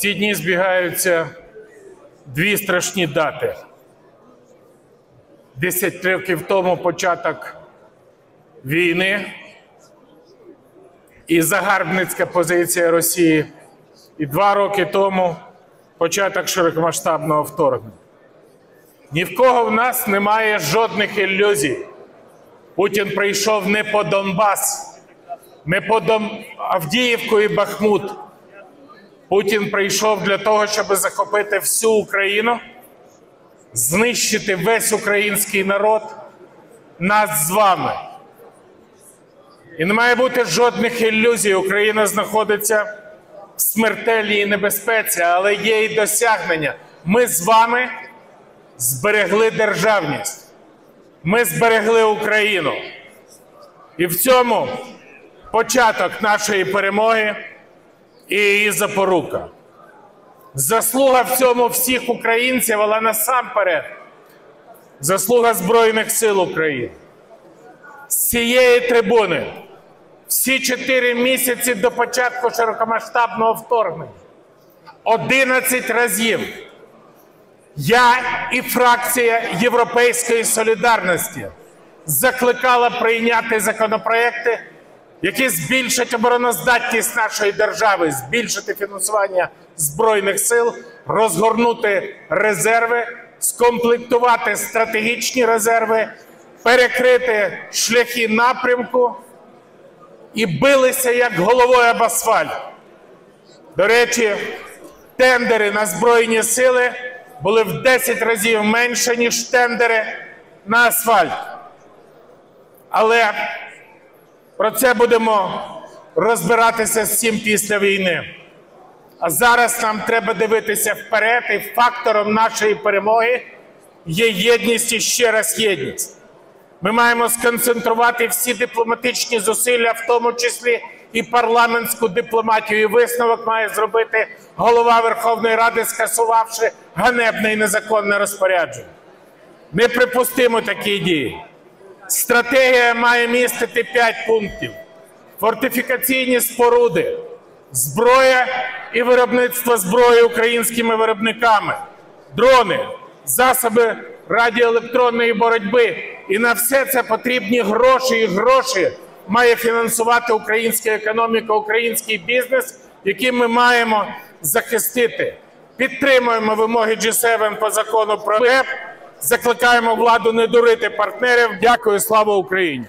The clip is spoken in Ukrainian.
ці дні збігаються дві страшні дати. Десять років тому початок війни і загарбницька позиція Росії, і два роки тому початок широкомасштабного вторгнення. Ні в кого в нас немає жодних ілюзій. Путін прийшов не по Донбас, не по Дон... Авдіївку і Бахмут. Путін прийшов для того, щоб захопити всю Україну, знищити весь український народ, нас з вами. І не має бути жодних ілюзій. Україна знаходиться в смертельній небезпеці, але є і досягнення. Ми з вами зберегли державність. Ми зберегли Україну. І в цьому початок нашої перемоги і її запорука. Заслуга в цьому всіх українців, але насамперед заслуга Збройних сил України. З цієї трибуни всі чотири місяці до початку широкомасштабного вторгнення 11 разів я і фракція Європейської солідарності закликала прийняти законопроекти, які збільшать обороноздатність нашої держави, збільшити фінансування збройних сил, розгорнути резерви, скомплектувати стратегічні резерви, перекрити шляхи напрямку і билися як головою об асфальт. До речі, тендери на збройні сили були в 10 разів менше, ніж тендери на асфальт. Але про це будемо розбиратися з цим після війни. А зараз нам треба дивитися вперед, і фактором нашої перемоги є єдність і ще раз єдність. Ми маємо сконцентрувати всі дипломатичні зусилля, в тому числі і парламентську дипломатію. І висновок має зробити голова Верховної Ради, скасувавши ганебне і незаконне розпорядження. Неприпустимо такі дії. Стратегія має містити п'ять пунктів: фортифікаційні споруди, зброя і виробництво зброї українськими виробниками, дрони, засоби радіоелектронної боротьби. І на все це потрібні гроші, і гроші має фінансувати українська економіка, український бізнес, який ми маємо захистити. Підтримуємо вимоги G7 по закону про ВЕП. Закликаємо владу не дурити партнерів. Дякую, слава Україні.